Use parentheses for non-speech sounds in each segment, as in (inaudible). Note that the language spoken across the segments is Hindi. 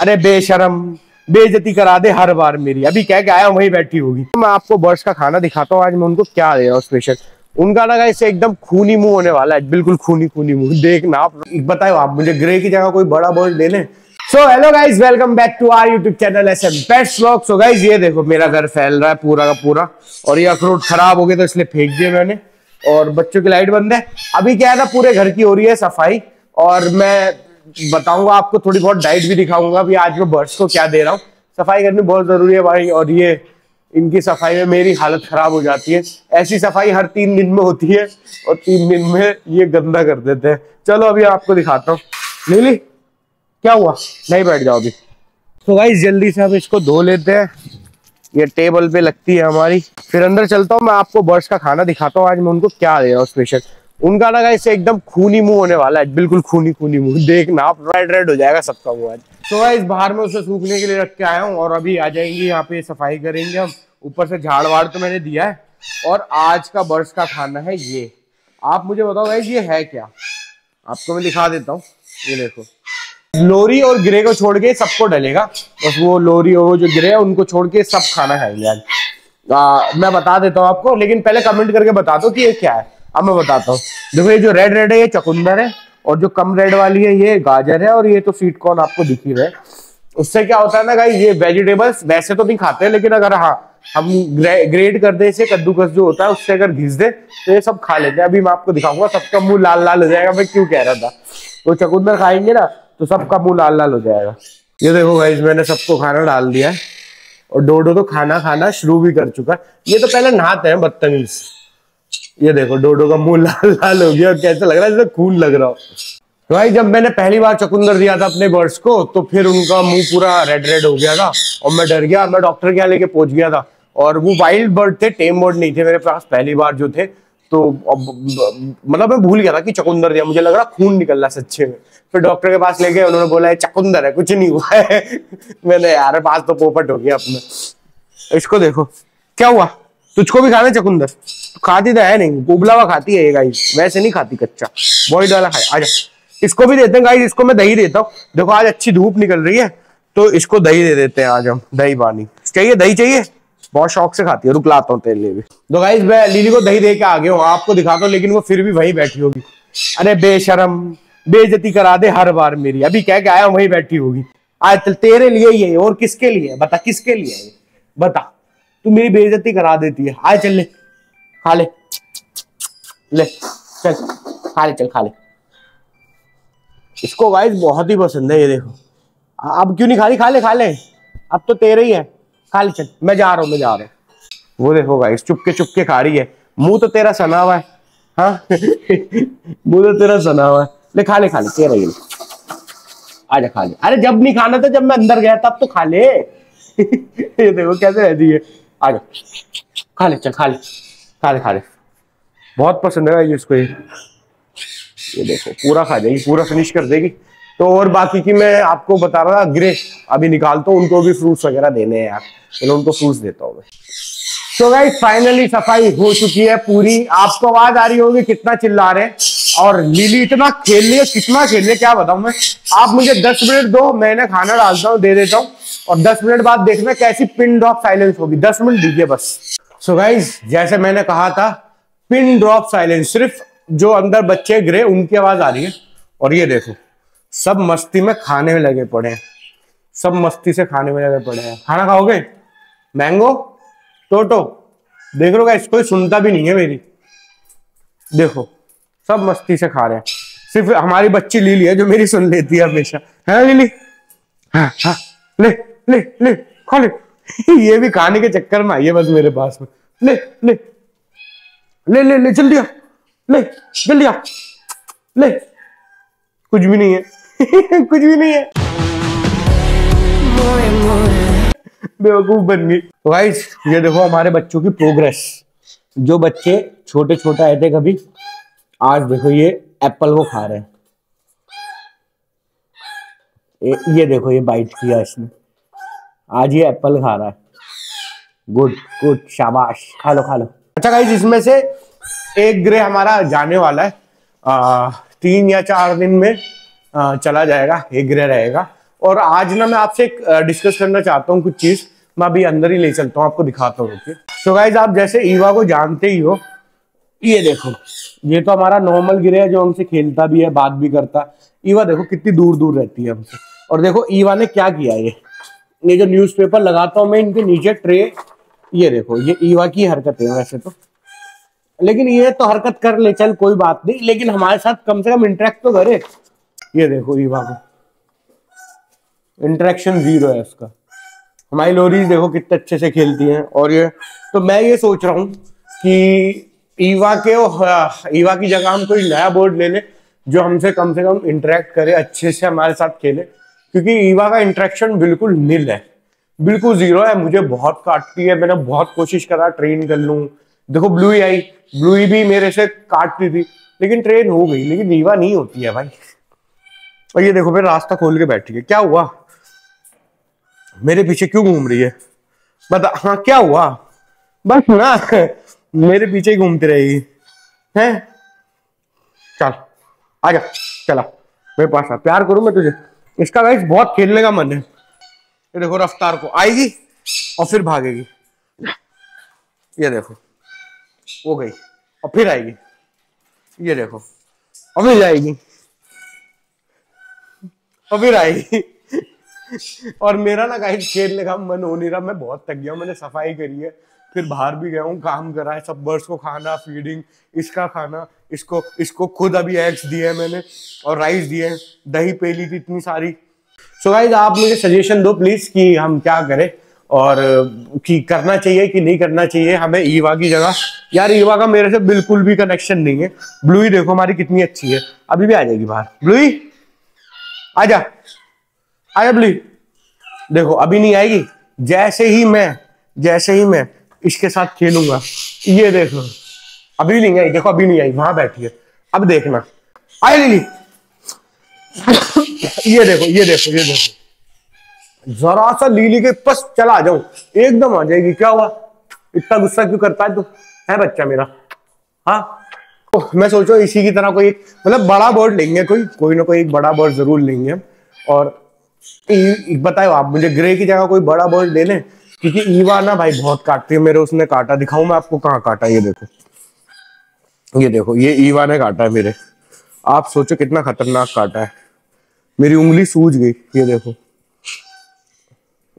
अरे बेशरम बेजती करा दे हर बार मेरी। अभी कह के आया वही बैठी होगी। मैं आपको बर्ड्स का खाना दिखाता हूँ, आज मैं उनको क्या दे रहा हूँ स्पेशल उनका लगा इससे एकदम खूनी मुँह होने वाला है, बिल्कुल खूनी खूनी मुँह। देखना आप बताओ आप, मुझे ग्रे की जगह कोई बड़ा बर्ड दे लें? So hello guys welcome back to our YouTube channel S M best vlog so guys ये देखो, मेरा घर फैल रहा है पूरा का पूरा, और ये अखरोट खराब हो गए तो इसलिए फेंक दिया मैंने। और बच्चों की लाइट बंद है। अभी क्या है ना, पूरे घर की हो रही है सफ़ाई, और मैं बताऊँगा, आपको थोड़ी बहुत डाइट भी दिखाऊँगा भी आज मैं बर्ड्स को क्या दे रहा हूँ। सफ़ाई करनी बहुत ज़रूरी है भाई, और ये, इनकी सफ़ाई में मेरी हालत खराब हो जाती है। ऐसी सफ़ाई हर तीन दिन में होती है, और तीन दिन में ये गंदा कर देते हैं। चलो अभी आपको दिखाता हूँ। नीली क्या हुआ? नहीं बैठ जाओ अभी। तो भाई, जल्दी से हम इसको धो लेते हैं। ये टेबल पे लगती है हमारी। फिर अंदर चलता हूँ, मैं आपको बर्ड्स का खाना दिखाता हूँ। आज मैं उनको क्या दे रहा हूँ स्पेशल उनका लगा इससे एकदम खूनी मुँह होने वाला है। बिल्कुल खूनी खूनी मुँह। देखना, आप रेड रेड हो जाएगा सबका मुँह आज। तो इस बाहर में उसे सूखने के लिए रख के आया हूँ और अभी आ जाएँगे, यहाँ पे सफ़ाई करेंगे हम। ऊपर से झाड़ वाड़ तो मैंने दिया है। और आज का बर्ड्स का खाना है ये। आप मुझे बताओ भाई ये है क्या? आपको मैं दिखा देता हूँ। ये देखो। लोरी और गिरे को छोड़ के सबको डलेगा। बस वो लोरी और वो जो गिरे है, उनको छोड़ के सब खाना खाएँगे आज। मैं बता देता हूँ आपको, लेकिन पहले कमेंट करके बता दो कि ये क्या है। अब मैं बताता हूँ। देखो, ये जो रेड रेड है, ये चकुंदर है और जो कम रेड वाली है, ये गाजर है और ये तो स्वीट कॉर्न आपको दिख रहे उससे क्या होता है ना भाई, ये वेजिटेबल्स वैसे तो नहीं खाते, लेकिन अगर हाँ हम ग्रेड कर दे, इसे कद्दूकस जो होता है, उससे अगर घिस दे तो ये सब खा लेते हैं अभी मैं आपको दिखाऊँगा, सबका मुँह लाल लाल हो जाएगा, मैं क्यों कह रहा था। तो चकुंदर खाएँगे ना तो सबका मुँह लाल लाल हो जाएगा। ये देखो भाई, मैंने सबको खाना डाल दिया है। और डोडो तो खाना खाना शुरू भी कर चुका है। ये तो पहले नहाते हैं बदतमीज। ये देखो, डोडो का मुँह लाल लाल हो गया कैसा लग रहा है? खून लग रहा हो। भाई, जब मैंने पहली बार चकुंदर दिया था अपने बर्ड्स को तो फिर उनका मुँह पूरा रेड रेड हो गया था और मैं डर गया। मैं डॉक्टर के यहाँ लेके पहुँच गया था और वो वाइल्ड बर्ड थे टेम बर्ड नहीं थे मेरे पास, पहली बार जो थे। तो मतलब मैं भूल गया था कि चकुंदर दिया। मुझे लग रहा खून निकल रहा सच्चे में। फिर डॉक्टर के पास ले गए उन्होंने बोला चकुंदर है, कुछ नहीं हुआ है। (laughs) मैंने, यार, पास तो पोपट हो गया अपना। इसको देखो, क्या हुआ? तुझको भी खाना चकुंदर? खाती तो है नहीं उबला हुआ खाती है ये गाइस वैसे नहीं खाती कच्चा। बॉइल्ड वाला खाए आजा। इसको भी देते हैं गाइस इसको मैं दही देता हूँ। देखो, आज अच्छी धूप निकल रही है तो इसको दही दे देते हैं आज हम। दही पानी। चाहिए? दही चाहिए? बहुत शौक से खाती है रुक लाता हूँ तेरे भी। तो गाइस मैं लीली को दही दे के आ गया हूँ। आपको दिखाता हूँ, लेकिन वो फिर भी वही बैठी होगी। अरे बेशरम बेजती करा दे हर बार मेरी। अभी कह के आया वही बैठी होगी। आज तेरे लिए ही है, और किसके लिए? बता, किसके लिए है? बता। तू मेरी बेइज्जती करा देती है। आए चल ले। खा ले। ले, चल। खा ले, चल, खा ले। इसको गाइस बहुत ही पसंद है, ये देखो। अब क्यों नहीं खा ली खा ले खा ले। अब तो तेरे ही है। खा ले, चल। मैं जा रहा हूँ, मैं जा रहा हूँ। वो देखो गाइस चुपके चुपके खा रही है। मुँह तो तेरा सना हुआ है। हाँ? (laughs) मुँह तो तेरा सना हुआ है। ले, खा ले खा ले। तेरा ही आजा खा ले। अरे जब नहीं खाना था, जब मैं अंदर गया, तब तो खा ले। (laughs) ये देखो कैसे रहती है। आ जा खा ले, चल, खा ले। खा ले खा ले। बहुत पसंद है इसको ये। ये देखो, पूरा खा जाएगी, पूरा फिनिश कर देगी। तो और बाकी की मैं आपको बता रहा था, ग्रे, अभी निकालता हूँ उनको भी फ्रूट्स वगैरह देने हैं यार। चलो, उनको फ्रूट्स देता हूँ मैं। तो भाई फाइनली सफ़ाई हो चुकी है पूरी। आपको आवाज़ आ रही होगी, कितना चिल्ला रहे हैं। और लीली इतना खेल लिया कितना खेल लिया क्या बताऊँ मैं। आप मुझे दस मिनट दो मैंने खाना डालता हूँ, दे देता हूँ। और 10 मिनट बाद देखना कैसी पिन ड्रॉप साइलेंस होगी। 10 मिनट दीजिए बस। सो so गाइज़ जैसे मैंने कहा था, पिन ड्रॉप साइलेंस, सिर्फ़ जो अंदर बच्चे गिरे, उनकी आवाज़ आ रही है। और ये देखो, सब मस्ती में खाने में लगे पड़े हैं। सब मस्ती से खाने में लगे पड़े हैं। खाना खाओगे? मैंगो? टोटो? देख लो गाइस कोई सुनता भी नहीं है मेरी। देखो, सब मस्ती से खा रहे हैं। सिर्फ़ हमारी बच्ची लीली है जो मेरी सुन लेती है हमेशा। है लीली? हाँ हाँ। ले। ले ले खा ले ये भी खाने के चक्कर में आई है बस मेरे पास में। ले ले। ले ले ले जल्दी आ। ले जल्दी आ। ले। कुछ भी नहीं है। (laughs) कुछ भी नहीं है। बेवकूफ़ बन गई। तो गाइस ये देखो हमारे बच्चों की प्रोग्रेस जो बच्चे छोटे छोटे आए थे कभी आज देखो ये एप्पल को खा रहे हैं। ये, ये देखो ये बाइट किया इसने। आज ये एप्पल खा रहा है। गुड गुड शाबाश। खा लो खा लो। अच्छा गाइज़ इसमें से एक ग्रे हमारा जाने वाला है। आ, तीन या चार दिन में आ, चला जाएगा एक ग्रे रहेगा। और आज ना मैं आपसे डिस्कस करना चाहता हूँ कुछ चीज़। मैं अभी अंदर ही ले चलता हूँ आपको दिखाता हूँ ओके सो गाइज़ आप जैसे ईवा को जानते ही हो ये देखो ये तो हमारा नॉर्मल गिरे है जो हमसे खेलता भी है बात भी करता। ईवा देखो कितनी दूर दूर रहती है हमसे। और देखो ईवा ने क्या किया ये? ये जो न्यूज़पेपर लगाता हूँ मैं, इनके नीचे ट्रे ये देखो, ये ईवा की हरकत है वैसे तो। लेकिन ये तो हरकत कर ले, चल, कोई बात नहीं। लेकिन हमारे साथ कम से कम इंटरेक्ट तो करे। ये देखो ईवा को। इंटरेक्शन ज़ीरो है उसका हमारी लोरीज देखो कितने अच्छे से खेलती हैं। और ये तो मैं ये सोच रहा हूँ कि ईवा के, ईवा की जगह हम कोई नया बोर्ड ले लें, जो हमसे कम से कम इंटरेक्ट करे, अच्छे से हमारे साथ खेले। क्योंकि ईवा का इंटरेक्शन बिल्कुल नील है। बिल्कुल ज़ीरो है, मुझे बहुत काटती है, मैंने बहुत कोशिश करा ट्रेन कर लू। देखो ब्लू आई ब्लू भी मेरे से काटती थी, लेकिन ट्रेन हो गई, लेकिन ईवा नहीं होती है भाई। और ये देखो, फिर रास्ता खोल के बैठी है क्या हुआ? मेरे पीछे क्यों घूम रही है? बता हाँ क्या हुआ? बस ना, मेरे पीछे ही घूमती रहेगी। हैं? चल आजा चला। मेरे पास आ, प्यार करूँ मैं तुझे? इसका गाइस बहुत खेलने का मन है। ये देखो रफ्तार को, आएगी और फिर भागेगी। ये देखो, वो गई, और फिर आएगी। ये देखो, और फिर जाएगी। और फिर आएगी। और मेरा ना गाइस खेलने का मन हो नहीं रहा, मैं बहुत थक गया मैंने सफ़ाई करी है। फिर बाहर भी गया हूँ, काम करा है, सब बर्ड्स को खाना फीडिंग इसका खाना, इसको इसको खुद अभी एग्स दिए मैंने और राइस दिए दही पे ली थी इतनी सारी। सो so गाइज़ आप मुझे सजेशन दो प्लीज़ कि हम क्या करें और कि करना चाहिए कि नहीं करना चाहिए, हमें ईवा की जगह। यार ईवा का मेरे से बिल्कुल भी कनेक्शन नहीं है। ब्लू ही देखो हमारी कितनी अच्छी है। अभी भी आ जाएगी बाहर। ब्लू ही? आजा। आया ब्लू देखो, अभी नहीं आएगी। जैसे ही मैं, जैसे ही मैं इसके साथ खेलूँगा। ये देखो अभी नहीं आई, देखो अभी नहीं आई, वहाँ बैठी है। अब देखना। आए लिली। ये देखो ये देखो ये देखो। जरा सा लीली के पास चला जाऊँ, एकदम आ जाएगी। क्या हुआ? इतना गुस्सा क्यों करता है तू? है बच्चा मेरा। हाँ? तो मैं सोचो, इसी की तरह कोई मतलब बड़ा बोर्ड लेंगे कोई कोई ना कोई एक बड़ा बोर्ड ज़रूर लेंगे और बताओ, आप मुझे ग्रे की जगह कोई बड़ा बोर्ड ले लें? क्योंकि ईवा ना भाई बहुत काटती है, मेरे उसने काटा, दिखाऊँ मैं आपको कहाँ काटा ये देखो। ये देखो, ये ईवा ने काटा है मेरे। आप सोचो कितना खतरनाक काटा है। मेरी उंगली सूज गई, ये देखो।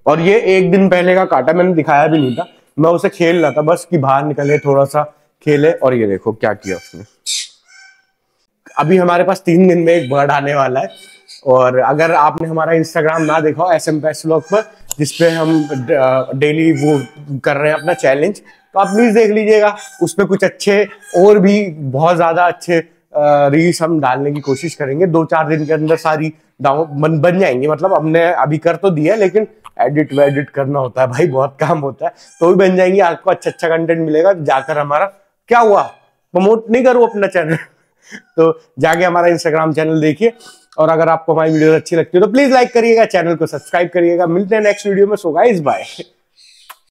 और ये एक दिन पहले का काटा, मैंने दिखाया भी नहीं था। मैं उसे खेल रहा था, बस कि बाहर निकले थोड़ा सा खेले, और ये देखो क्या किया उसने। अभी हमारे पास तीन दिन में एक बर्ड आने वाला है, और अगर आपने हमारा इंस्टाग्राम ना देखा हो एस एम पैस पर जिसपे हम डेली वो कर रहे हैं अपना चैलेंज तो आप प्लीज़ देख लीजिएगा। उसमें कुछ अच्छे, और भी बहुत ज़्यादा अच्छे रील्स हम डालने की कोशिश करेंगे। दो चार दिन के अंदर सारी बन बन जाएँगे। मतलब हमने अभी कर तो दिया लेकिन एडिट वेडिट करना होता है भाई, बहुत काम होता है। तो भी बन जाएँगे, आपको अच्छा अच्छा कंटेंट मिलेगा, जाकर हमारा, क्या हुआ? प्रमोट नहीं करूँ अपना चैनल (laughs) तो जाके हमारा इंस्टाग्राम चैनल देखिए। और अगर आपको हमारी वीडियो अच्छी लगती है तो प्लीज़ लाइक करिएगा चैनल को सब्सक्राइब करिएगा। मिलते हैं नेक्स्ट वीडियो में सो गाइस बाय